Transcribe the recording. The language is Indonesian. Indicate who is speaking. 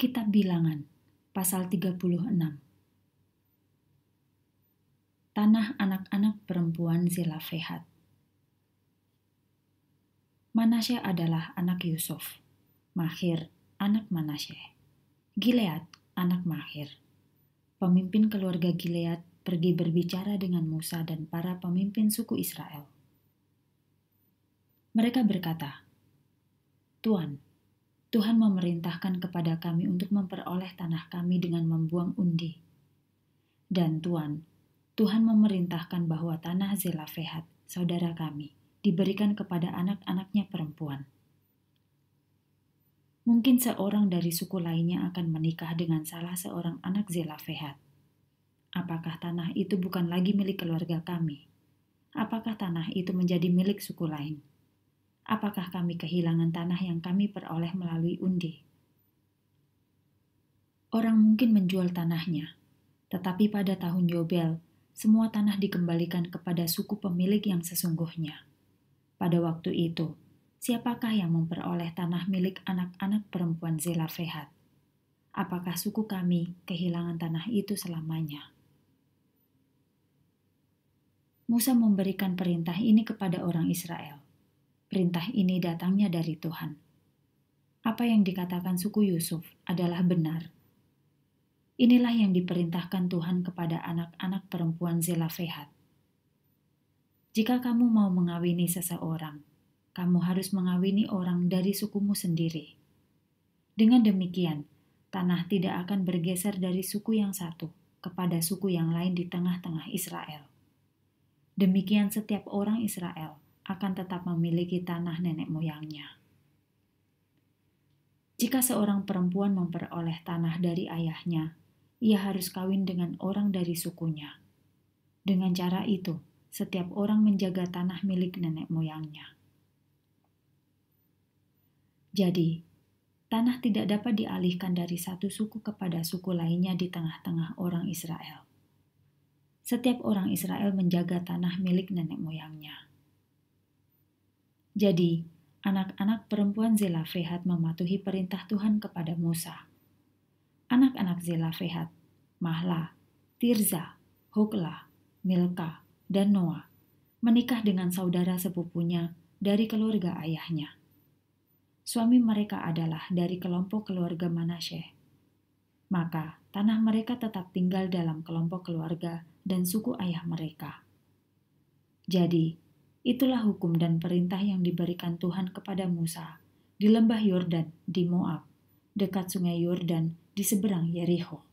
Speaker 1: Kitab Bilangan, pasal 36. Tanah anak-anak perempuan Zelafehat. Manasye adalah anak Yusuf, Mahir anak Manasye, Gilead anak Mahir. Pemimpin keluarga Gilead pergi berbicara dengan Musa dan para pemimpin suku Israel. Mereka berkata, Tuan, Tuhan memerintahkan kepada kami untuk memperoleh tanah kami dengan membuang undi. Dan Tuhan, Tuhan memerintahkan bahwa tanah Zelafehat, saudara kami, diberikan kepada anak-anaknya perempuan. Mungkin seorang dari suku lainnya akan menikah dengan salah seorang anak Zelafehat. Apakah tanah itu bukan lagi milik keluarga kami? Apakah tanah itu menjadi milik suku lain? Apakah kami kehilangan tanah yang kami peroleh melalui undi? Orang mungkin menjual tanahnya, tetapi pada tahun Yobel, semua tanah dikembalikan kepada suku pemilik yang sesungguhnya. Pada waktu itu, siapakah yang memperoleh tanah milik anak-anak perempuan Zelafehat? Apakah suku kami kehilangan tanah itu selamanya? Musa memberikan perintah ini kepada orang Israel perintah ini datangnya dari Tuhan. Apa yang dikatakan suku Yusuf adalah benar. Inilah yang diperintahkan Tuhan kepada anak-anak perempuan Zelafehat. Jika kamu mau mengawini seseorang, kamu harus mengawini orang dari sukumu sendiri. Dengan demikian, tanah tidak akan bergeser dari suku yang satu kepada suku yang lain di tengah-tengah Israel. Demikian setiap orang Israel akan tetap memiliki tanah nenek moyangnya. Jika seorang perempuan memperoleh tanah dari ayahnya, ia harus kawin dengan orang dari sukunya. Dengan cara itu, setiap orang menjaga tanah milik nenek moyangnya. Jadi, tanah tidak dapat dialihkan dari satu suku kepada suku lainnya di tengah-tengah orang Israel. Setiap orang Israel menjaga tanah milik nenek moyangnya. Jadi, anak-anak perempuan Zelafehat mematuhi perintah Tuhan kepada Musa. Anak-anak Zelafehat, Mahla, Tirza, Hokla, Milka, dan Noah menikah dengan saudara sepupunya dari keluarga ayahnya. Suami mereka adalah dari kelompok keluarga Manasye. Maka tanah mereka tetap tinggal dalam kelompok keluarga dan suku ayah mereka. Jadi, Itulah hukum dan perintah yang diberikan Tuhan kepada Musa di lembah Yordan di Moab, dekat sungai Yordan di seberang Yericho.